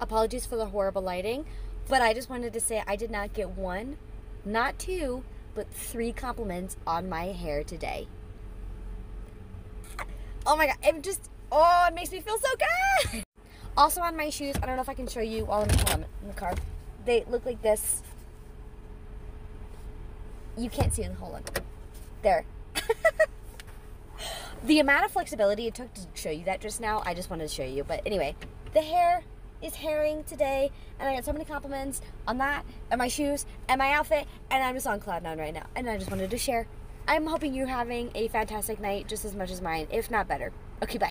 Apologies for the horrible lighting, but I just wanted to say I did not get one, not two, but three compliments on my hair today. Oh my god, it just, oh, it makes me feel so good. Also on my shoes, I don't know if I can show you while I'm in the car. They look like this. You can't see the whole on. There. the amount of flexibility it took to show you that just now, I just wanted to show you. But anyway, the hair is herring today, and I got so many compliments on that, and my shoes, and my outfit, and I'm just on cloud nine right now. And I just wanted to share. I'm hoping you're having a fantastic night just as much as mine, if not better. Okay, bye.